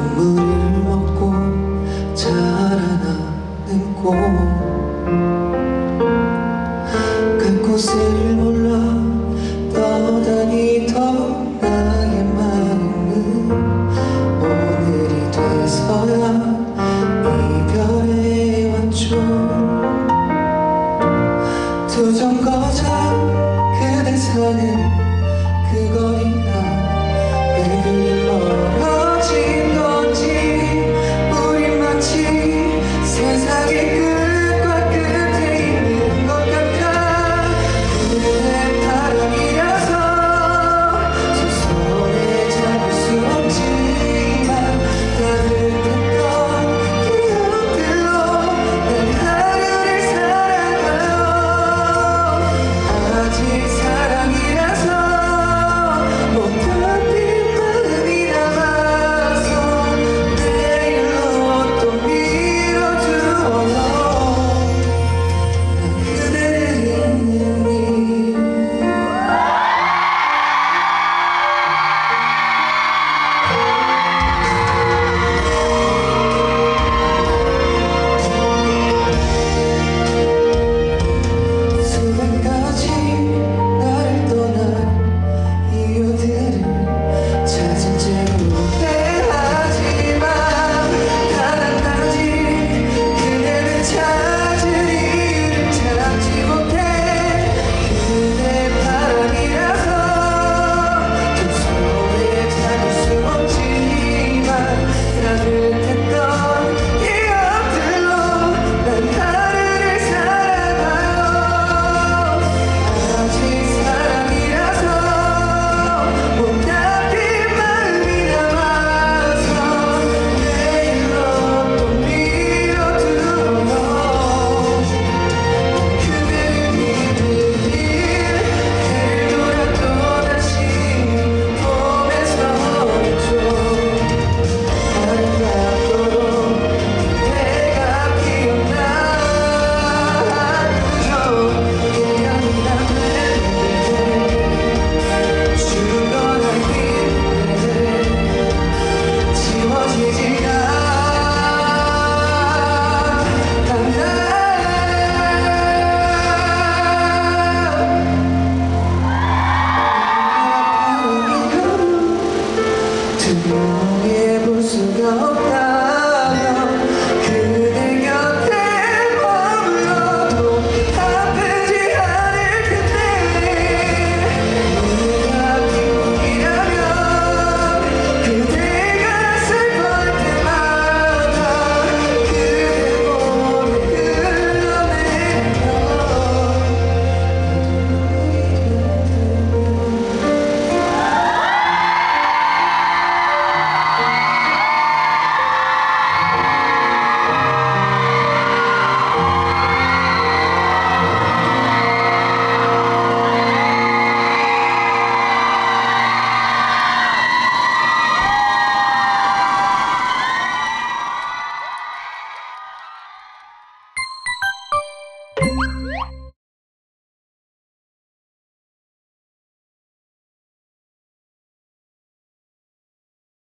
눈물을 먹고 자라나는 꽃그 꽃을 몰라 떠다니던 나의 마음은 오늘이 돼서야 이별에 왔죠 두점 거자 그대 사는 no